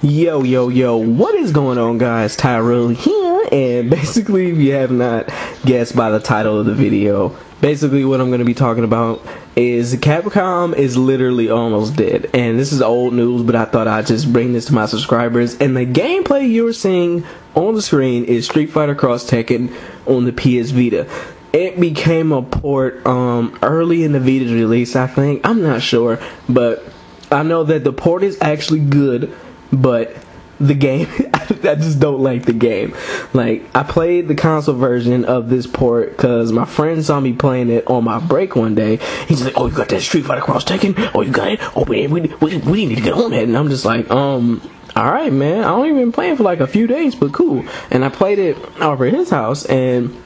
Yo, yo, yo, what is going on, guys? Tyrell here, and basically, if you have not guessed by the title of the video, basically, what I'm going to be talking about is Capcom is literally almost dead. And this is old news, but I thought I'd just bring this to my subscribers. And the gameplay you're seeing on the screen is Street Fighter Cross Tekken on the PS Vita. It became a port um, early in the Vita's release, I think. I'm not sure, but I know that the port is actually good but the game I just don't like the game. Like I played the console version of this port because my friend saw me playing it on my break one day. He's like, "Oh, you got that Street Fighter Cross Tekken? Oh, you got it? Oh, we we we, we need to get on that." And I'm just like, um. All right, man. I only been playing for like a few days, but cool. And I played it over his house, and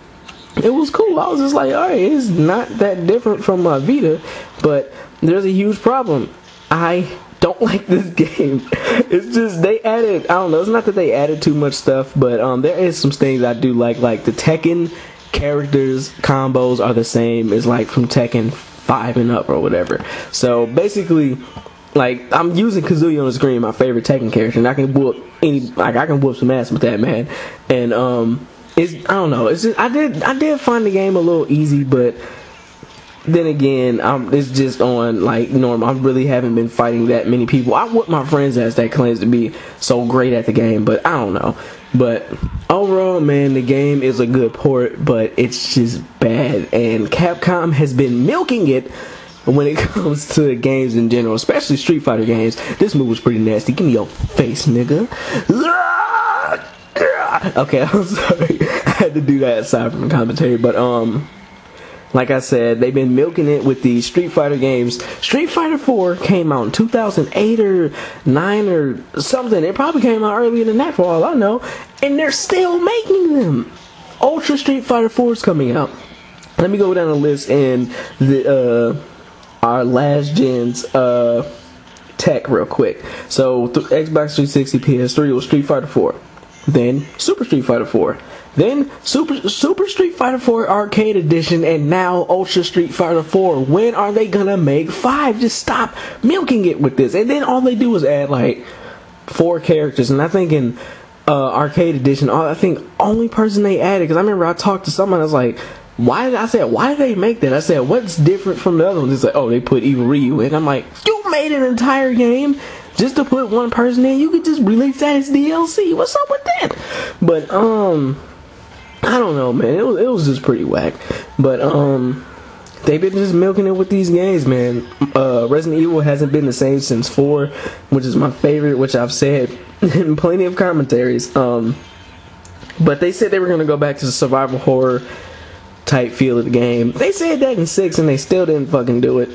it was cool. I was just like, all right, it's not that different from my Vita, but there's a huge problem. I don't like this game. It's just they added. I don't know. It's not that they added too much stuff, but um, there is some things I do like. Like the Tekken characters combos are the same as like from Tekken Five and up or whatever. So basically. Like I'm using Kazuya on the screen, my favorite Tekken character, and I can whoop any like I can whoop some ass with that man. And um, it's I don't know. It's just I did I did find the game a little easy, but then again, I'm, it's just on like normal. I really haven't been fighting that many people. I want my friends as that claims to be so great at the game, but I don't know. But overall, man, the game is a good port, but it's just bad. And Capcom has been milking it when it comes to games in general, especially Street Fighter games. This move was pretty nasty. Give me your face, nigga. Okay, I'm sorry. I had to do that aside from the commentary, but um like I said, they've been milking it with the Street Fighter games. Street Fighter 4 came out in 2008 or 9 or something. It probably came out earlier than that for all I know. And they're still making them. Ultra Street Fighter 4 is coming out. Let me go down the list and the uh, our last gen's uh, tech real quick. So th- Xbox 360, PS3 was Street Fighter 4. Then Super Street Fighter 4. Then Super Super Street Fighter 4 Arcade Edition and now Ultra Street Fighter 4. When are they gonna make five? Just stop milking it with this. And then all they do is add like four characters. And I think in uh, Arcade Edition, I think only person they added because I remember I talked to someone. I was like, "Why did I said why did they make that?" I said, "What's different from the other ones?" It's like, "Oh, they put Evil Ryu." And I'm like, "You made an entire game." Just to put one person in, you could just release that as DLC. What's up with that? But um, I don't know, man. It was it was just pretty whack. But um they've been just milking it with these games, man. Uh, Resident Evil hasn't been the same since four, which is my favorite, which I've said in plenty of commentaries. Um, but they said they were gonna go back to the survival horror type feel of the game. They said that in six, and they still didn't fucking do it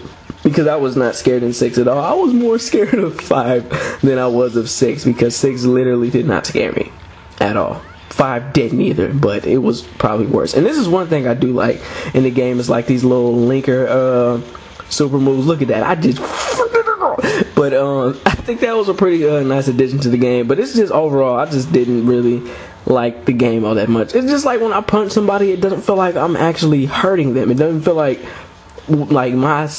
because I was not scared in six at all. I was more scared of five than I was of six because six literally did not scare me at all five didn't either, but it was probably worse. And this is one thing I do like in the game is like these little linker uh, super moves. Look at that! I just. But um, I think that was a pretty uh, nice addition to the game. But it's just overall, I just didn't really like the game all that much. It's just like when I punch somebody, it doesn't feel like I'm actually hurting them. It doesn't feel like like my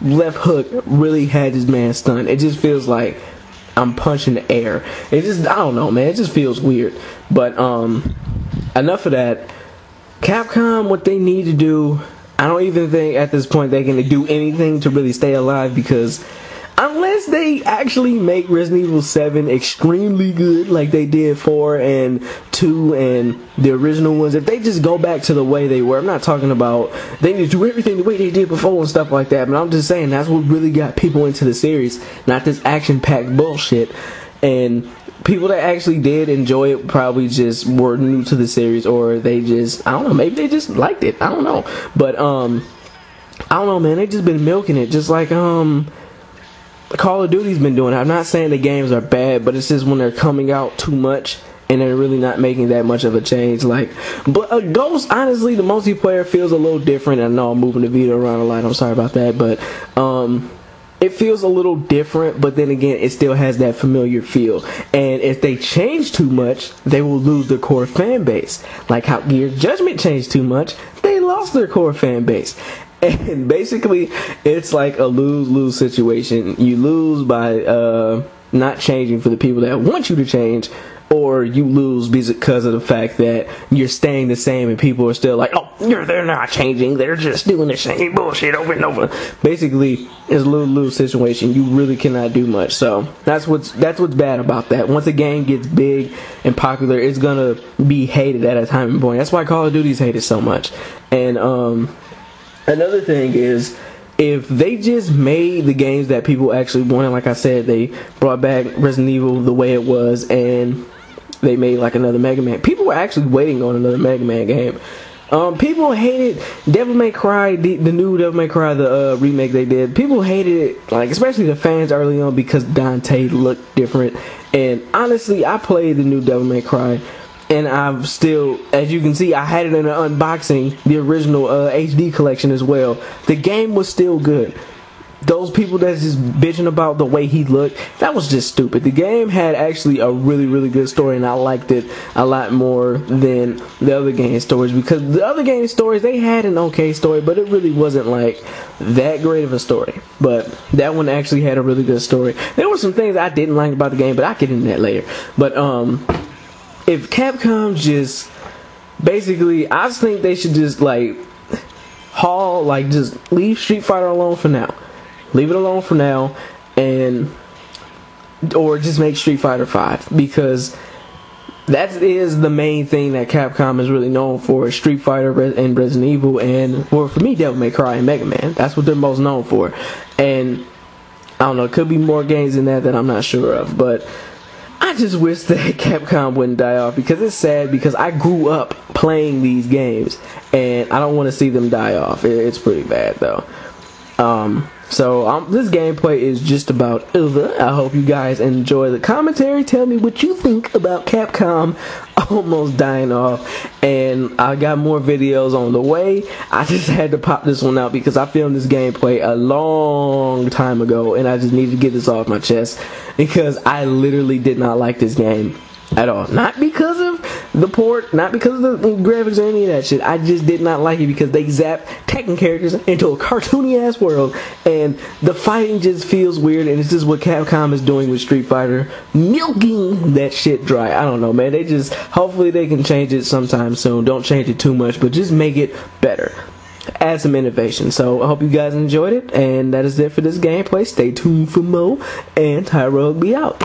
left hook really had this man stunned. It just feels like I'm punching the air. It just I don't know, man. It just feels weird. But um, enough of that. Capcom, what they need to do, I don't even think at this point they can do anything to really stay alive because unless they actually make Resident Evil 7 extremely good like they did 4 and 2 and the original ones, if they just go back to the way they were, I'm not talking about they need to do everything the way they did before and stuff like that, but I'm just saying that's what really got people into the series, not this action packed bullshit. And people that actually did enjoy it probably just were new to the series or they just I don't know, maybe they just liked it. I don't know. But um I don't know man, they just been milking it just like um Call of Duty's been doing. I'm not saying the games are bad, but it's just when they're coming out too much and they're really not making that much of a change. Like, but uh, Ghost, honestly, the multiplayer feels a little different. I know I'm moving the video around a lot. I'm sorry about that, but um, it feels a little different. But then again, it still has that familiar feel. And if they change too much, they will lose their core fan base. Like how Gear Judgment changed too much, they lost their core fan base and basically it's like a lose lose situation. You lose by uh, not changing for the people that want you to change, or you lose because of the fact that you're staying the same and people are still like, oh, they're not changing, they're just doing the same bullshit over and over. Basically, it's a little lose situation. You really cannot do much. So that's what's that's what's bad about that. Once a game gets big and popular, it's gonna be hated at a time and point. That's why Call of Duty is hated so much. And um, another thing is if they just made the games that people actually wanted, like I said, they brought back Resident Evil the way it was, and they made like another Mega Man. People were actually waiting on another Mega Man game. Um, people hated Devil May Cry, the, the new Devil May Cry, the uh, remake they did. People hated it, like especially the fans early on because Dante looked different. And honestly, I played the new Devil May Cry, and I've still, as you can see, I had it in an unboxing, the original uh, HD collection as well. The game was still good those people that's just bitching about the way he looked, that was just stupid. The game had actually a really, really good story, and I liked it a lot more than the other game stories because the other game stories they had an okay story, but it really wasn't like that great of a story. But that one actually had a really good story. There were some things I didn't like about the game, but I get into that later. But um, if Capcom just basically, I just think they should just like haul, like just leave Street Fighter alone for now leave it alone for now, and or just make Street Fighter Five because that is the main thing that Capcom is really known for: Street Fighter and Resident Evil, and or for me, Devil May Cry and Mega Man. That's what they're most known for, and I don't know, it could be more games than that that I'm not sure of, but. I just wish that Capcom wouldn't die off because it's sad because I grew up playing these games and I don't want to see them die off. It's pretty bad though. Um, so um, this gameplay is just about over. I hope you guys enjoy the commentary. Tell me what you think about Capcom almost dying off. And I got more videos on the way. I just had to pop this one out because I filmed this gameplay a long time ago and I just needed to get this off my chest because I literally did not like this game at all. Not because the port, not because of the graphics or any of that shit. I just did not like it because they zap Tekken characters into a cartoony ass world, and the fighting just feels weird. And it's just what Capcom is doing with Street Fighter, milking that shit dry. I don't know, man. They just hopefully they can change it sometime soon. Don't change it too much, but just make it better add some innovation. So I hope you guys enjoyed it, and that is it for this gameplay. Stay tuned for more, and Tyrug be out.